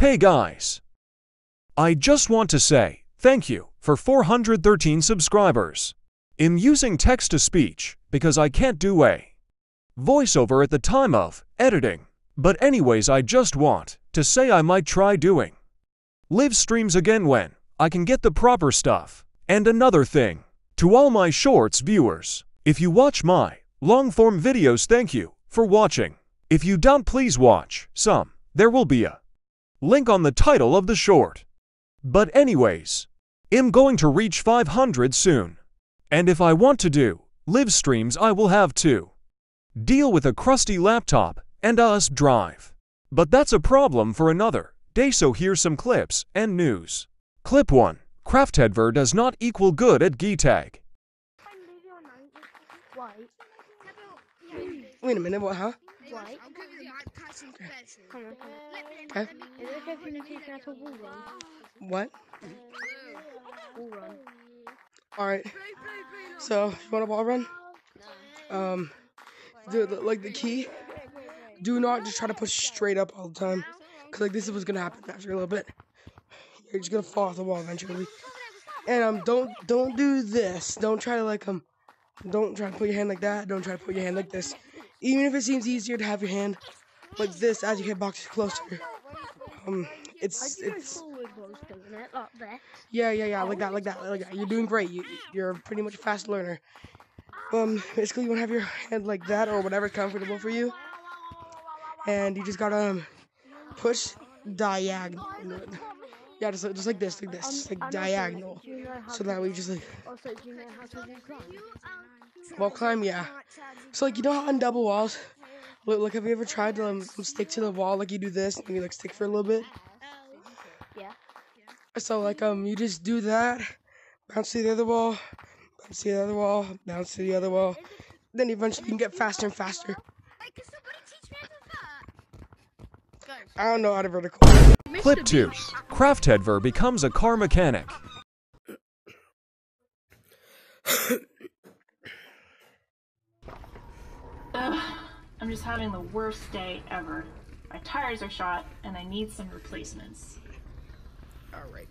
Hey guys! I just want to say thank you for 413 subscribers. I'm using text to speech because I can't do a voiceover at the time of editing. But anyways, I just want to say I might try doing live streams again when I can get the proper stuff. And another thing, to all my shorts viewers, if you watch my long form videos, thank you for watching. If you don't, please watch some. There will be a link on the title of the short. But anyways, I'm going to reach 500 soon. And if I want to do live streams, I will have to deal with a crusty laptop and us drive. But that's a problem for another day, so here's some clips and news. Clip 1. Craftheadver does not equal good at GTAG. Wait a minute, what, huh? white. I'll give you the passing special. Come on, come Okay. on. Is it okay if you teach me how to wall run? What? Wall run. Alright. So, you want a wall run? Um, the, the- like the key, do not just try to push straight up all the time. Cause like this is what's gonna happen after a little bit. You're just gonna fall off the wall eventually. And um, don't don't do this. Don't try to like um, don't try to put your hand like that. Don't try to put your hand like this. Even if it seems easier to have your hand like this as you hit boxes closer. Um, it's it's forward ones, doesn't it? Like there. Yeah, yeah, yeah, like that, like that, like that. You're doing great. You, you're pretty much a fast learner. Um, basically, you want to have your hand like that or whatever's comfortable for you, and you just gotta um, push diagonal. Yeah, just just like this, like this, like And also, diagonal. Do you So to, that way, just like also, do you know how to wall climb? wall climb. Yeah. So like you know how on double walls, look, look have you ever tried to um, stick to the wall like you do this and you like stick for a little bit? Yeah. So like um you just do that, bounce to the other wall, bounce to the other wall, bounce to the other wall. Then eventually you can get faster and faster. Hey, can somebody teach me how to that? I don't know how to vertical. Clip 2. Craftheadver becomes a car mechanic. I'm just having the worst day ever. My tires are shot and I need some replacements. Alright.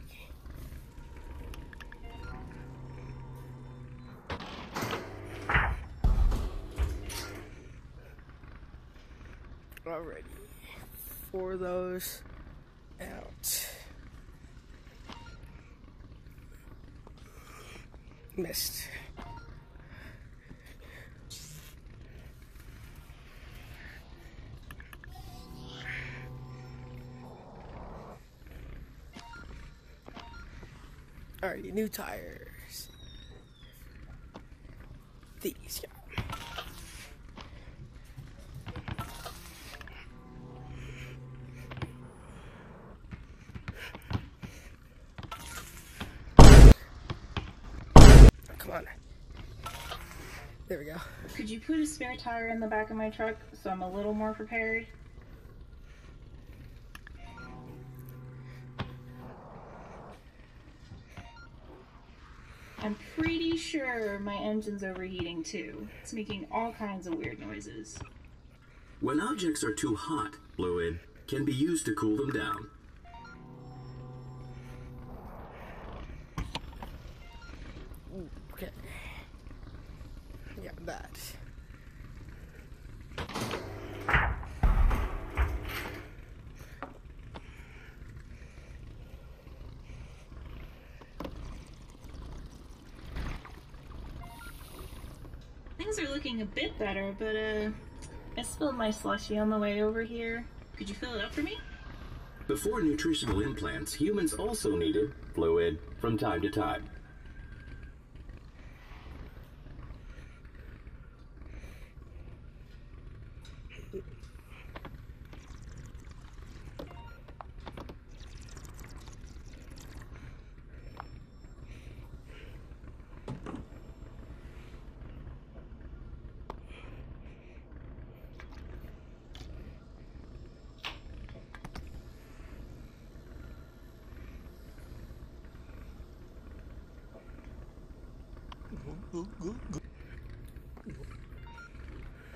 Alrighty. For those out. Missed. Alrighty, new tires. These, yeah. There we go. Could you put a spare tire in the back of my truck so I'm a little more prepared? I'm pretty sure my engine's overheating too. It's making all kinds of weird noises. When objects are too hot, fluid can be used to cool them down. Okay. Yeah, that. Things are looking a bit better, but uh, I spilled my slushy on the way over here. Could you fill it up for me? Before nutritional implants, humans also needed fluid from time to time.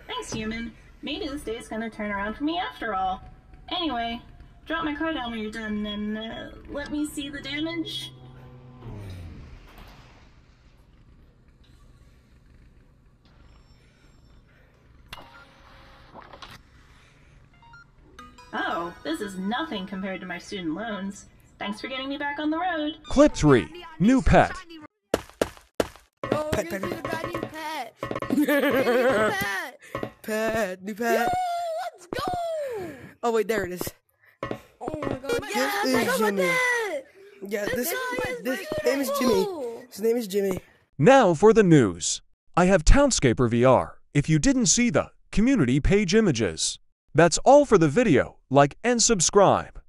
Thanks, human. Maybe this day's gonna turn around for me after all. Anyway, drop my car down when you're done and uh, let me see the damage. Oh, this is nothing compared to my student loans. Thanks for getting me back on the road. Clip 3 New Pet. Oh, Pet, pet. gonna new pet. New pet. Pet, new Yo, pet. let's go. Oh wait, there it is. Oh my god, yes, is I got my Jimmy. pet. Yeah, this, guy is this name is Jimmy. His name is Jimmy. Now for the news. I have Townscaper VR if you didn't see the community page images. That's all for the video. Like and subscribe.